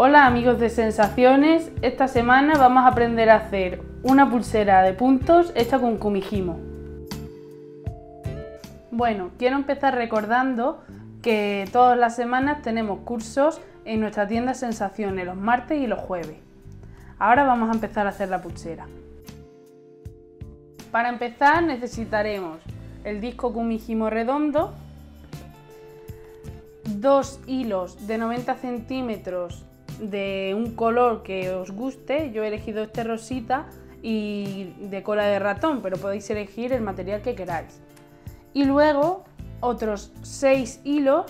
Hola amigos de Sensaciones, esta semana vamos a aprender a hacer una pulsera de puntos hecha con kumihimo. Bueno, quiero empezar recordando que todas las semanas tenemos cursos en nuestra tienda Sensaciones los martes y los jueves. Ahora vamos a empezar a hacer la pulsera. Para empezar necesitaremos el disco kumihimo redondo, dos hilos de 90 centímetros de un color que os guste. Yo he elegido este rosita y de cola de ratón, pero podéis elegir el material que queráis. Y luego otros 6 hilos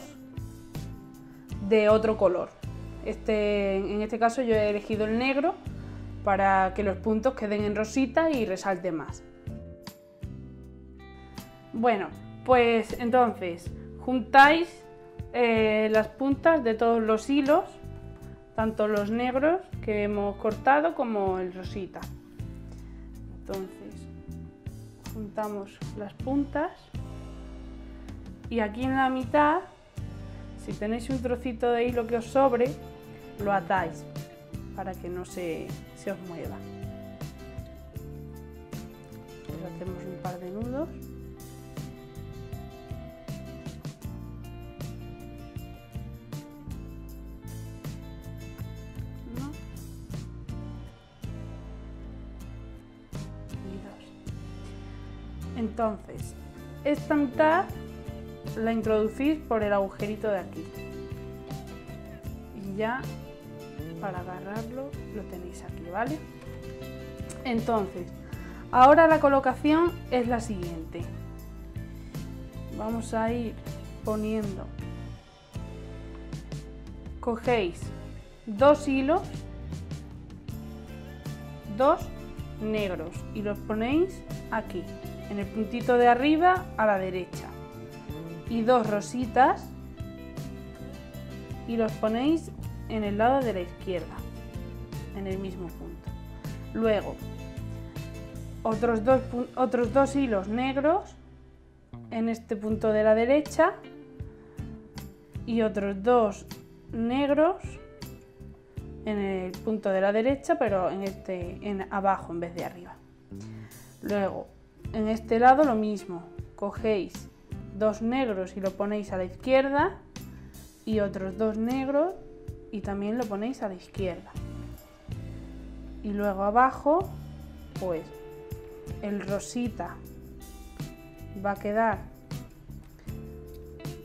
de otro color. Este, en este caso yo he elegido el negro para que los puntos queden en rosita y resalte más. Bueno, pues entonces juntáis eh, las puntas de todos los hilos tanto los negros que hemos cortado como el rosita. Entonces, juntamos las puntas y aquí en la mitad, si tenéis un trocito de hilo que os sobre, lo atáis para que no se, se os mueva. hacemos un par de nudos. Entonces, esta mitad la introducís por el agujerito de aquí. Y ya para agarrarlo lo tenéis aquí, ¿vale? Entonces, ahora la colocación es la siguiente. Vamos a ir poniendo. Cogéis dos hilos, dos negros y los ponéis aquí en el puntito de arriba a la derecha. Y dos rositas. Y los ponéis en el lado de la izquierda en el mismo punto. Luego otros dos, otros dos hilos negros en este punto de la derecha y otros dos negros en el punto de la derecha pero en este en abajo en vez de arriba. Luego en este lado lo mismo, cogéis dos negros y lo ponéis a la izquierda y otros dos negros y también lo ponéis a la izquierda. Y luego abajo, pues el rosita va a quedar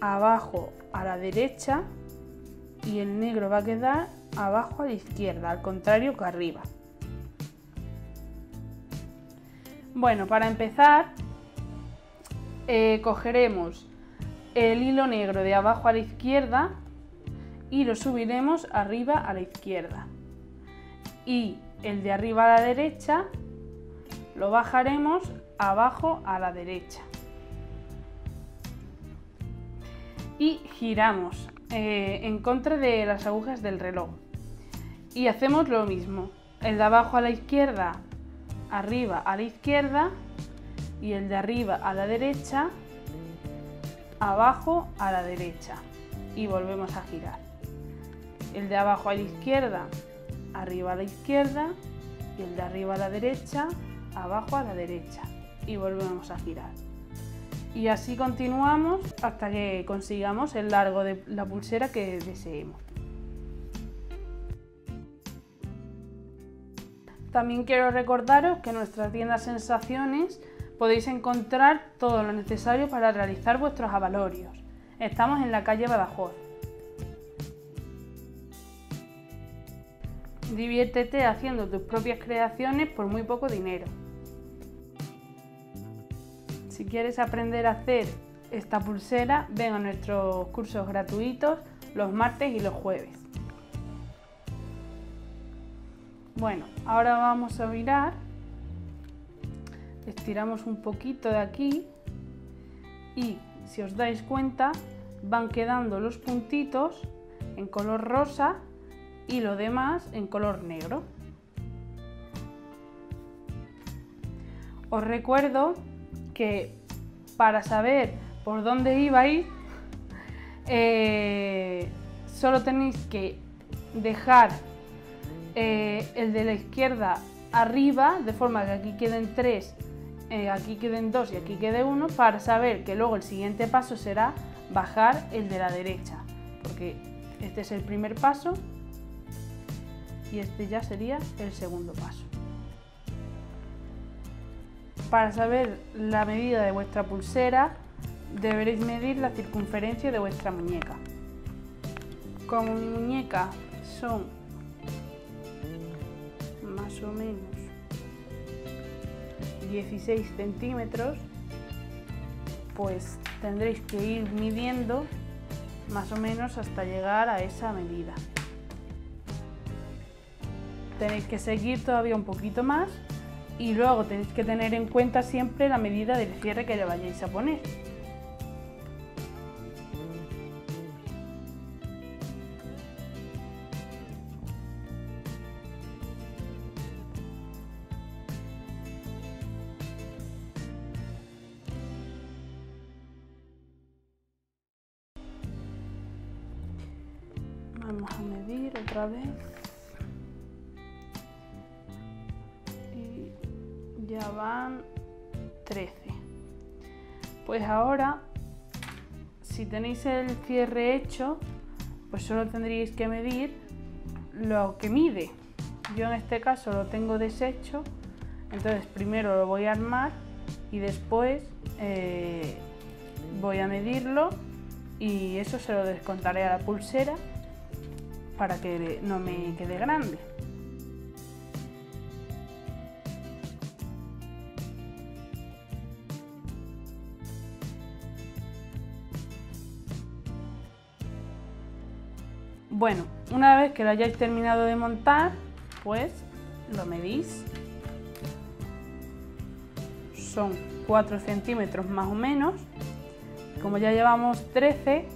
abajo a la derecha y el negro va a quedar abajo a la izquierda, al contrario que arriba. Bueno, para empezar, eh, cogeremos el hilo negro de abajo a la izquierda y lo subiremos arriba a la izquierda. Y el de arriba a la derecha lo bajaremos abajo a la derecha. Y giramos eh, en contra de las agujas del reloj. Y hacemos lo mismo. El de abajo a la izquierda arriba a la izquierda y el de arriba a la derecha, abajo a la derecha y volvemos a girar. El de abajo a la izquierda, arriba a la izquierda y el de arriba a la derecha, abajo a la derecha y volvemos a girar. Y así continuamos hasta que consigamos el largo de la pulsera que deseemos. También quiero recordaros que en nuestra tienda Sensaciones podéis encontrar todo lo necesario para realizar vuestros avalorios. Estamos en la calle Badajoz. Diviértete haciendo tus propias creaciones por muy poco dinero. Si quieres aprender a hacer esta pulsera, ven a nuestros cursos gratuitos los martes y los jueves. Bueno, ahora vamos a mirar. Estiramos un poquito de aquí y si os dais cuenta van quedando los puntitos en color rosa y lo demás en color negro. Os recuerdo que para saber por dónde ibais, eh, solo tenéis que dejar eh, el de la izquierda arriba, de forma que aquí queden tres, eh, aquí queden dos y aquí quede uno, para saber que luego el siguiente paso será bajar el de la derecha, porque este es el primer paso y este ya sería el segundo paso. Para saber la medida de vuestra pulsera, deberéis medir la circunferencia de vuestra muñeca. Como mi muñeca son menos 16 centímetros, pues tendréis que ir midiendo más o menos hasta llegar a esa medida. Tenéis que seguir todavía un poquito más y luego tenéis que tener en cuenta siempre la medida del cierre que le vayáis a poner. Vamos a medir otra vez. Y ya van 13. Pues ahora, si tenéis el cierre hecho, pues solo tendríais que medir lo que mide. Yo en este caso lo tengo deshecho, entonces primero lo voy a armar y después eh, voy a medirlo y eso se lo descontaré a la pulsera para que no me quede grande. Bueno, una vez que lo hayáis terminado de montar, pues lo medís. Son 4 centímetros más o menos. Como ya llevamos 13,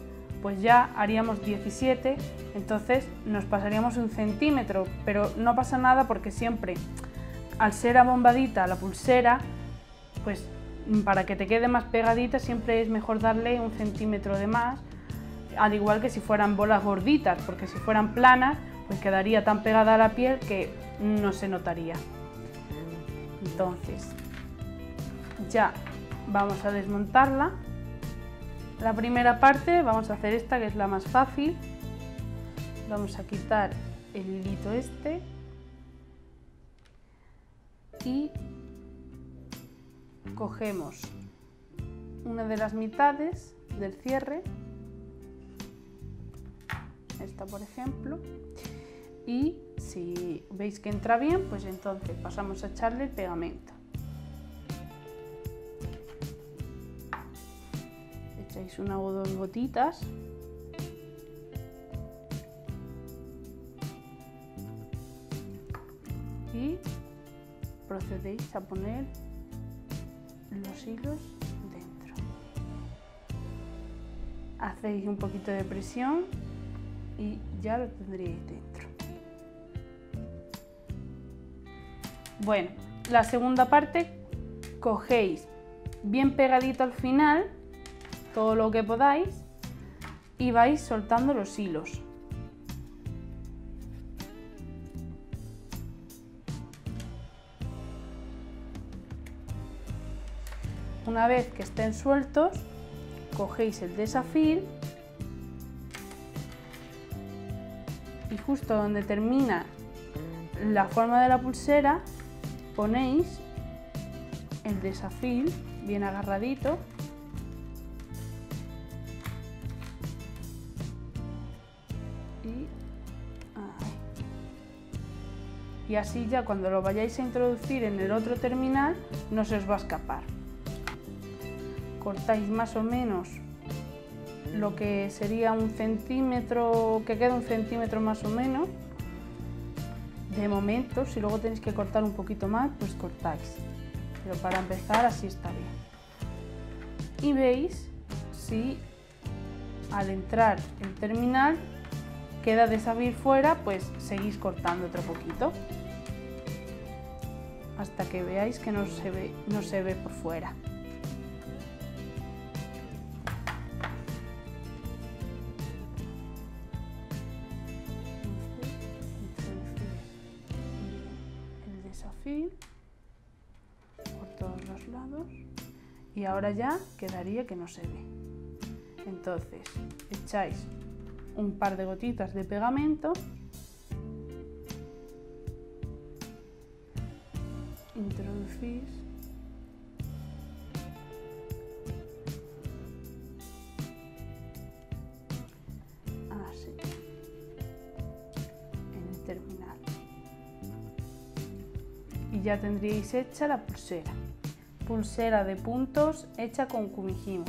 pues ya haríamos 17 entonces nos pasaríamos un centímetro, pero no pasa nada porque siempre, al ser abombadita la pulsera, pues para que te quede más pegadita siempre es mejor darle un centímetro de más, al igual que si fueran bolas gorditas, porque si fueran planas, pues quedaría tan pegada a la piel que no se notaría. Entonces, ya vamos a desmontarla. La primera parte vamos a hacer esta que es la más fácil, vamos a quitar el hilito este. Y cogemos una de las mitades del cierre, esta por ejemplo, y si veis que entra bien, pues entonces pasamos a echarle el pegamento. Una o dos gotitas y procedéis a poner los hilos dentro. Hacéis un poquito de presión y ya lo tendríais dentro. Bueno, la segunda parte cogéis bien pegadito al final todo lo que podáis y vais soltando los hilos. Una vez que estén sueltos, cogéis el desafío y justo donde termina la forma de la pulsera ponéis el desafío bien agarradito y, así ya cuando lo vayáis a introducir en el otro terminal no se os va a escapar cortáis más o menos lo que sería un centímetro, que queda un centímetro más o menos, de momento, si luego tenéis que cortar un poquito más, pues cortáis. Pero para empezar así está bien. Y veis si al entrar el terminal queda de salir fuera, pues seguís cortando otro poquito hasta que veáis que no se ve, no se ve por fuera. el desafío por todos los lados y ahora ya quedaría que no se ve entonces echáis un par de gotitas de pegamento introducís así en el terminal. Y ya tendríais hecha la pulsera. Pulsera de puntos hecha con kumihimo